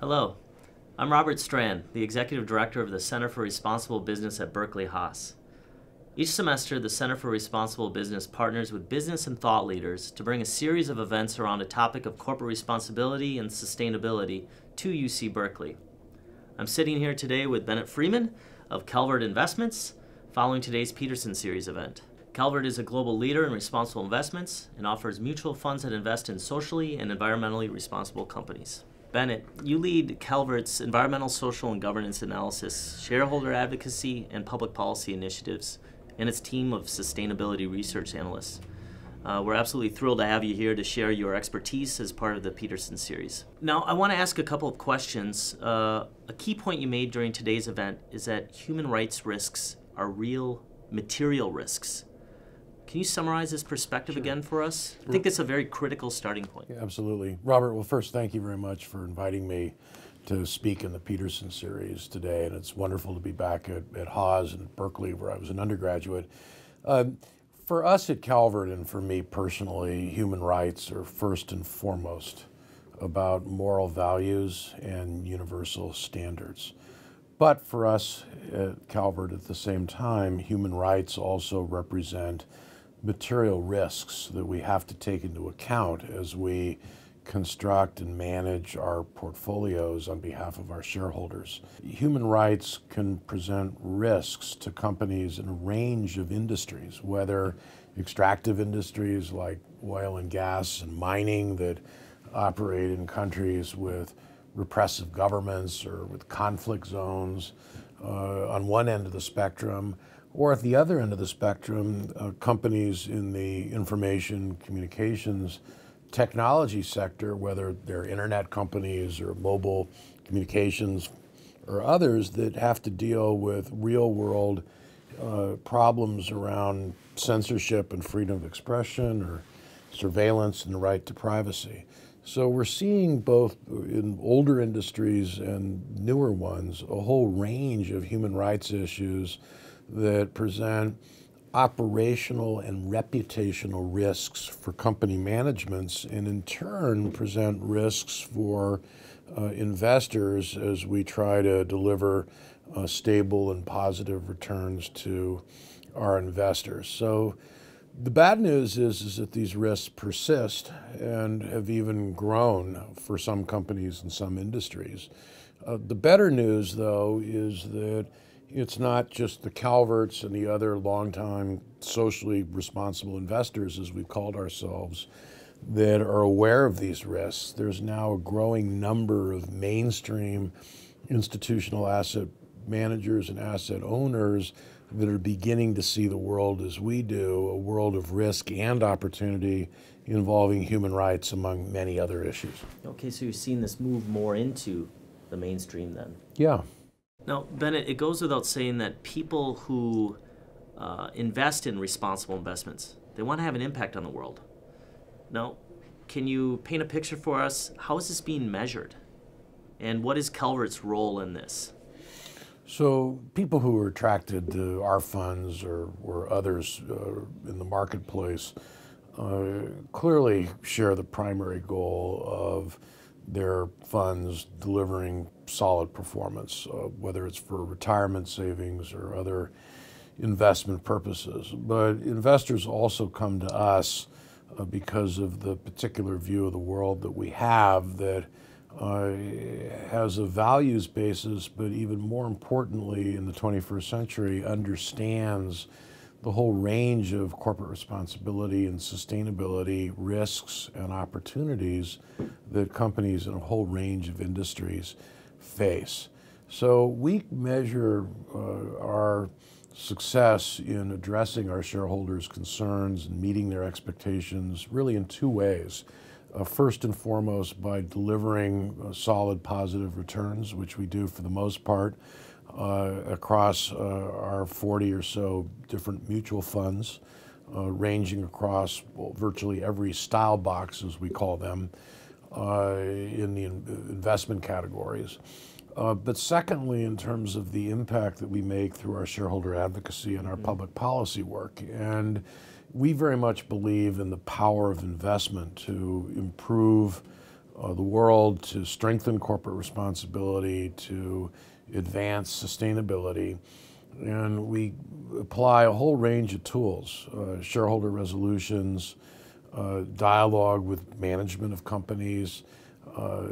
Hello, I'm Robert Strand, the Executive Director of the Center for Responsible Business at Berkeley Haas. Each semester, the Center for Responsible Business partners with business and thought leaders to bring a series of events around a topic of corporate responsibility and sustainability to UC Berkeley. I'm sitting here today with Bennett Freeman of Calvert Investments, following today's Peterson Series event. Calvert is a global leader in responsible investments and offers mutual funds that invest in socially and environmentally responsible companies. Bennett, you lead Calvert's environmental, social, and governance analysis, shareholder advocacy, and public policy initiatives and its team of sustainability research analysts. Uh, we're absolutely thrilled to have you here to share your expertise as part of the Peterson series. Now, I want to ask a couple of questions. Uh, a key point you made during today's event is that human rights risks are real material risks. Can you summarize this perspective sure. again for us? I think it's a very critical starting point. Yeah, absolutely. Robert, well, first, thank you very much for inviting me to speak in the Peterson series today, and it's wonderful to be back at, at Haas and Berkeley, where I was an undergraduate. Um, for us at Calvert, and for me personally, human rights are first and foremost about moral values and universal standards. But for us at Calvert, at the same time, human rights also represent material risks that we have to take into account as we construct and manage our portfolios on behalf of our shareholders. Human rights can present risks to companies in a range of industries, whether extractive industries like oil and gas and mining that operate in countries with repressive governments or with conflict zones uh, on one end of the spectrum, or at the other end of the spectrum, uh, companies in the information communications technology sector, whether they're internet companies or mobile communications or others that have to deal with real world uh, problems around censorship and freedom of expression or surveillance and the right to privacy. So we're seeing both in older industries and newer ones a whole range of human rights issues that present operational and reputational risks for company managements and in turn present risks for uh, investors as we try to deliver uh, stable and positive returns to our investors. So the bad news is, is that these risks persist and have even grown for some companies and some industries. Uh, the better news, though, is that it's not just the Calverts and the other longtime socially responsible investors, as we've called ourselves, that are aware of these risks. There's now a growing number of mainstream institutional asset managers and asset owners that are beginning to see the world as we do, a world of risk and opportunity involving human rights among many other issues. Okay, so you're seeing this move more into the mainstream then? Yeah. Now, Bennett, it goes without saying that people who uh, invest in responsible investments, they want to have an impact on the world. Now, can you paint a picture for us? How is this being measured? And what is Calvert's role in this? So, people who are attracted to our funds or, or others uh, in the marketplace uh, clearly share the primary goal of their funds delivering solid performance, uh, whether it's for retirement savings or other investment purposes. But investors also come to us uh, because of the particular view of the world that we have that uh, has a values basis, but even more importantly, in the 21st century, understands the whole range of corporate responsibility and sustainability risks and opportunities that companies in a whole range of industries face. So we measure uh, our success in addressing our shareholders' concerns and meeting their expectations really in two ways. Uh, first and foremost, by delivering uh, solid positive returns, which we do for the most part uh, across uh, our 40 or so different mutual funds, uh, ranging across virtually every style box, as we call them, in the in investment categories. Uh, but secondly, in terms of the impact that we make through our shareholder advocacy and our mm-hmm. public policy work. And we very much believe in the power of investment to improve uh, the world to strengthen corporate responsibility, to advance sustainability. And we apply a whole range of tools uh, shareholder resolutions, uh, dialogue with management of companies, uh,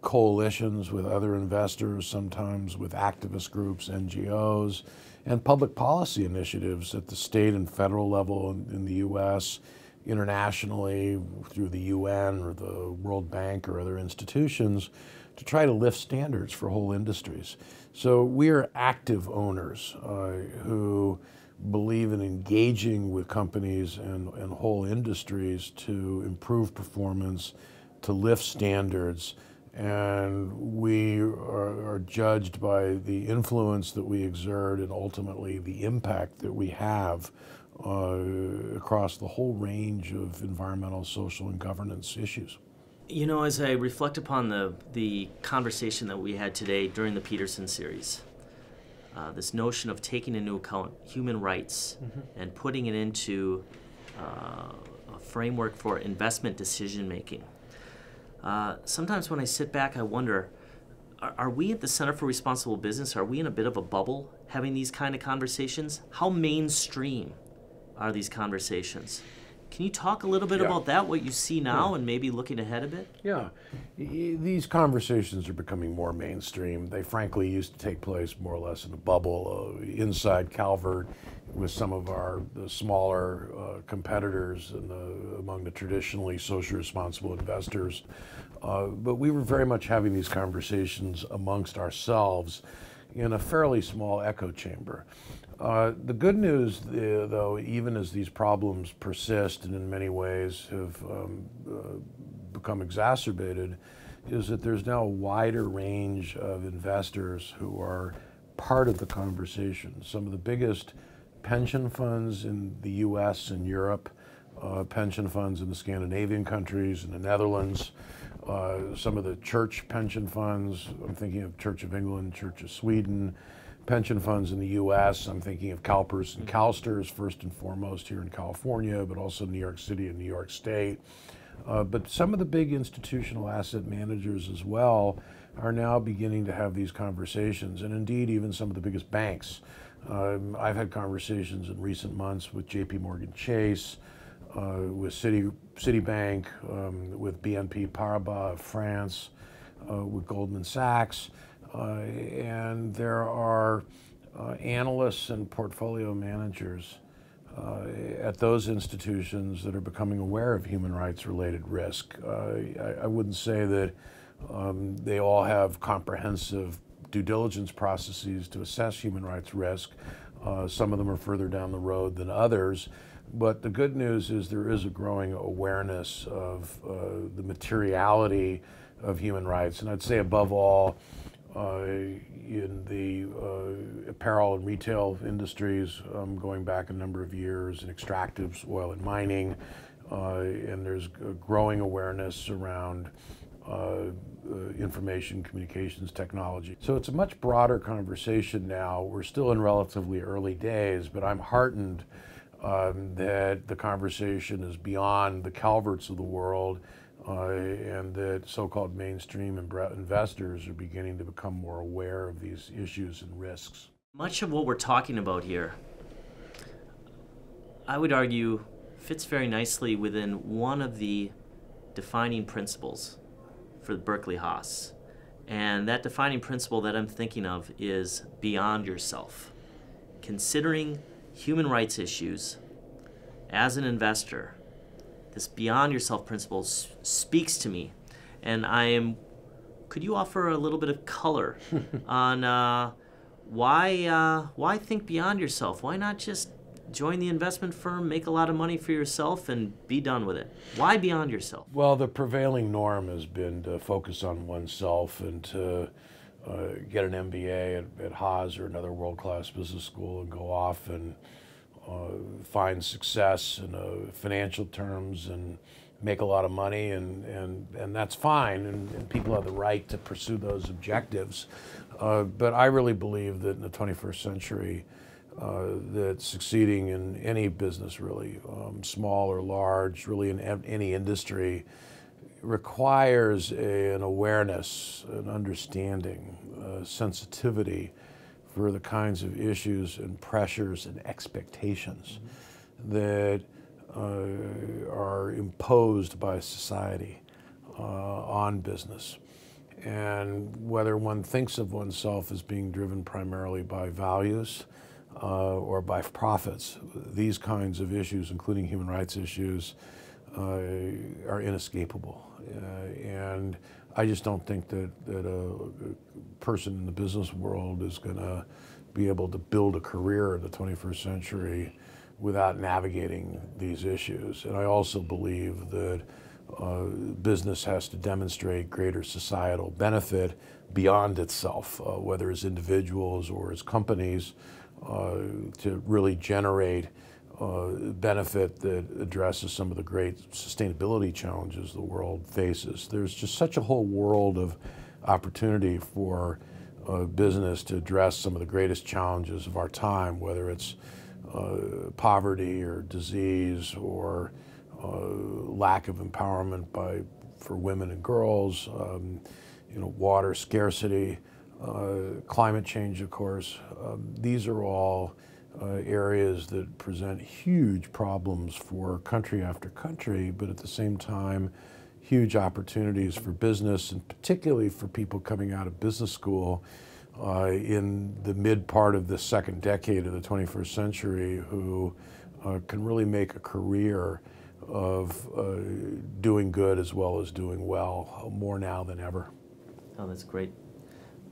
coalitions with other investors, sometimes with activist groups, NGOs, and public policy initiatives at the state and federal level in, in the U.S., internationally through the UN or the World Bank or other institutions to try to lift standards for whole industries. So we are active owners uh, who believe in engaging with companies and, and whole industries to improve performance, to lift standards, and we are, are, judged by the influence that we exert and ultimately the impact that we have uh, across the whole range of environmental, social, and governance issues. You know, as I reflect upon the, the conversation that we had today during the Peterson series, uh, this notion of taking into account human rights mm-hmm. and putting it into uh, a framework for investment decision making. Uh, sometimes when I sit back, I wonder are, are, we at the Center for Responsible Business, are we in a bit of a bubble having these kind of conversations? How mainstream are these conversations? Can you talk a little bit yeah. about that, what you see now, yeah. and maybe looking ahead a bit? Yeah. These conversations are becoming more mainstream. They frankly used to take place more or less in a bubble uh, inside Calvert with some of our smaller uh, competitors the, among the traditionally socially responsible investors. Uh, but we were very much having these conversations amongst ourselves in a fairly small echo chamber. Uh, the good news, uh, though, even as these problems persist and in many ways have um, uh, become exacerbated, is that there's now a wider range of investors who are part of the conversation. Some of the biggest pension funds in the US and Europe, uh, pension funds in the Scandinavian countries and the Netherlands, some of the church pension funds, I'm thinking of Church of England, Church of Sweden, pension funds in the U.S. I'm thinking of CalPERS and CalSTRS first and foremost here in California, but also New York City and New York State. Uh, but some of the big institutional asset managers as well are now beginning to have these conversations, and indeed even some of the biggest banks. Um, I've had conversations in recent months with J.P. Morgan Chase, uh, with Citi, Citibank, um, with BNP Paribas of France, uh, with Goldman Sachs. Uh, and there are uh, analysts and portfolio managers uh, at those institutions that are becoming aware of human rights related risk. I, I, wouldn't say that um, they all have comprehensive due diligence processes to assess human rights risk. Uh, some of them are further down the road than others. But the good news is there is a growing awareness of uh, the materiality of human rights. And I'd say, above all, in the uh, apparel and retail industries um, going back a number of years, in extractives, oil and mining, uh, and there's growing awareness around uh, information communications technology. So it's a much broader conversation now. We're still in relatively early days, but I'm heartened um, that the conversation is beyond the Calverts of the world uh, and that so-called mainstream investors are beginning to become more aware of these issues and risks. Much of what we're talking about here, I would argue, fits very nicely within one of the defining principles for Berkeley Haas. And that defining principle that I'm thinking of is beyond yourself. Considering human rights issues as an investor this beyond yourself principle s- speaks to me, and I am. Could you offer a little bit of color on uh, why uh, why think beyond yourself? Why not just join the investment firm, make a lot of money for yourself, and be done with it? Why beyond yourself? Well, the prevailing norm has been to focus on oneself and to uh, get an MBA at, at Haas or another world class business school and go off and find success in uh, financial terms and make a lot of money, and, and, and that's fine, and, and people have the right to pursue those objectives. Uh, but I really believe that in the 21st century, uh, that succeeding in any business, really, um, small or large, really in any industry, requires a, an awareness, an understanding, uh, sensitivity for the kinds of issues and pressures and expectations mm-hmm. that uh, are imposed by society uh, on business. And whether one thinks of oneself as being driven primarily by values uh, or by profits, these kinds of issues, including human rights issues, are inescapable. Uh, and I just don't think that, that a person in the business world is going to be able to build a career in the 21st century without navigating these issues. And I also believe that uh, business has to demonstrate greater societal benefit beyond itself, uh, whether as individuals or as companies, uh, to really generate uh, benefit that addresses some of the great sustainability challenges the world faces. There's just such a whole world of opportunity for uh, business to address some of the greatest challenges of our time, whether it's uh, poverty or disease or uh, lack of empowerment by for women and girls, um, you know, water scarcity, uh, climate change, of course. Um, these are all uh, areas that present huge problems for country after country, but at the same time, huge opportunities for business and particularly for people coming out of business school uh, in the mid part of the second decade of the 21st century who uh, can really make a career of uh, doing good as well as doing well, more now than ever. Oh, that's great.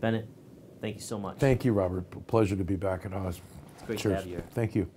Bennett, thank you so much. Thank you, Robert. Pleasure to be back at Haas. It's great Cheers. to have you here. Thank you.